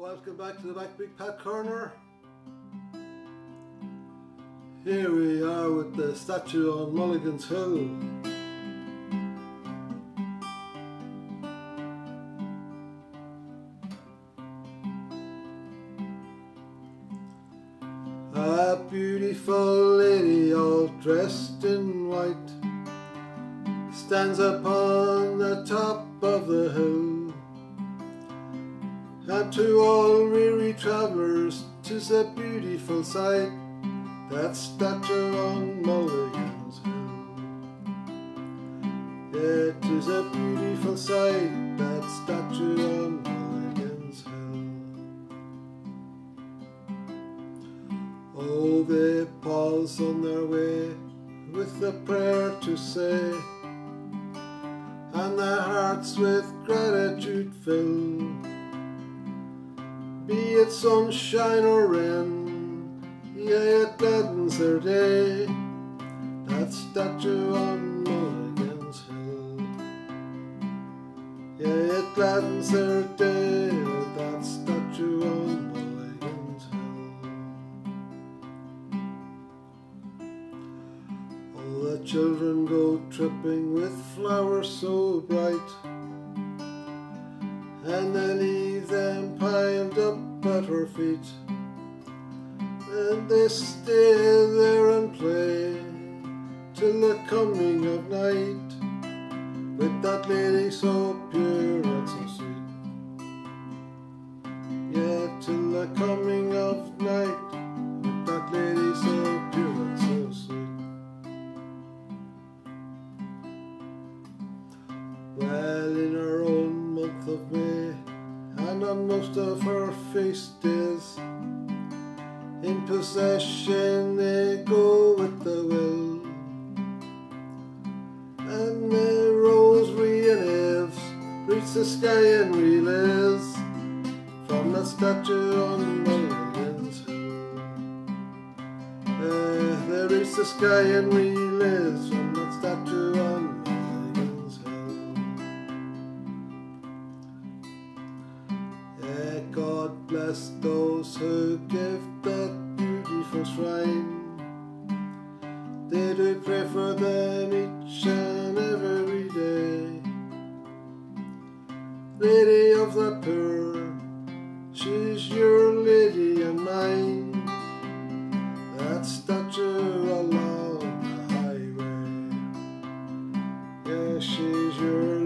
Welcome back to the Back Beat Pat Corner. Here we are with the statue on Mulligan's Hill. A beautiful lady all dressed in white stands upon the top of the hill. And to all weary travellers, tis a beautiful sight, that statue on Mulligan's Hill. Yeah, tis a beautiful sight, that statue on Mulligan's Hill. Oh, they pause on their way with a prayer to say, and their hearts with gratitude fill. Be it sunshine or rain, yeah, it gladdens their day. That statue on Mulligan's Hill. Yeah, it gladdens their day, that statue on Mulligan's Hill. All the children go tripping with flowers so bright and they at her feet. And they stay there and play till the coming of night with that lady so pure and so sweet. Yeah, till the coming of night most of her feast days, in possession they go with the will. And the rosary and Aves reach the sky and relays from the statue on Mulligan's Hill. Uh, they reach the sky and relays God bless those who give that beautiful shrine. Did we pray for them each and every day? Lady of the poor, she's your lady and mine. That statue along the highway, yeah, she's your